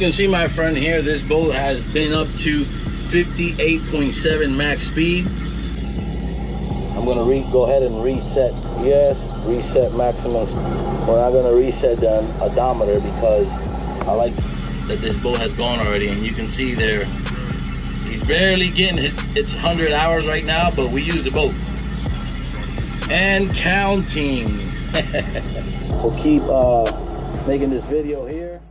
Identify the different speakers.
Speaker 1: You can see my friend here, this boat has been up to 58.7 max speed. I'm gonna go ahead and reset, yes, reset maximum. We're not gonna reset the odometer because I like that this boat has gone already and you can see there, he's barely getting its, its 100 hours right now, but we use the boat. And counting. we'll keep uh, making this video here.